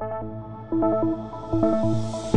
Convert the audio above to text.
Música